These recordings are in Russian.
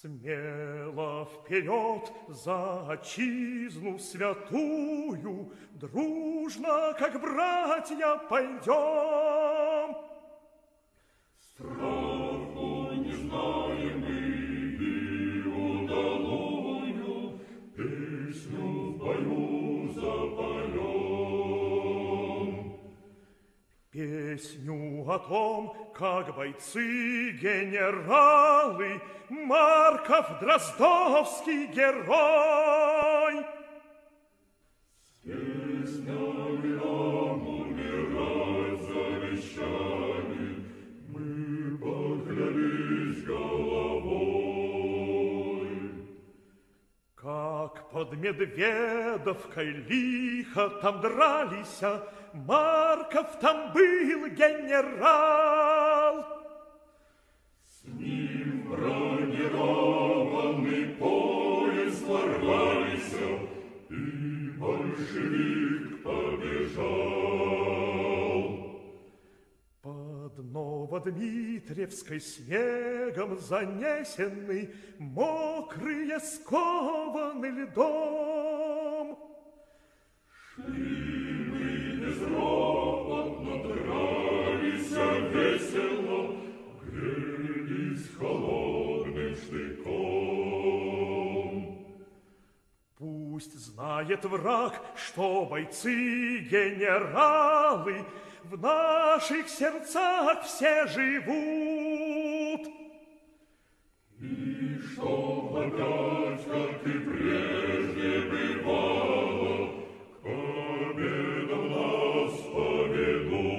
Смело вперед за отчизну святую, Дружно, как братья, пойдем. Страху Песню о том, как бойцы-генералы, Марков Дроздовский герой. Песнями под Медведовкой лихо там дрались, Марков там был генерал. С ним бронированный поезд ворвались, И большевик побежал. Под Новодмитриевской снегом занесенный, Мокрые скованы льдом. Безропотно дрались весело, Грелись холодным штыком. Пусть знает враг, что бойцы-генералы В наших сердцах все живут. И что опять, как и прежде бывало, К победам нас поведут.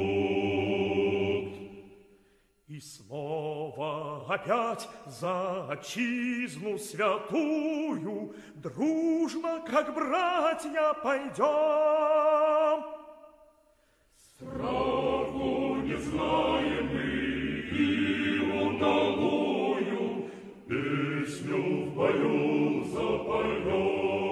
И снова опять за отчизну святую Дружно, как братья, пойдем. Страху не знаем мы и удалую, Песню в бою запоем.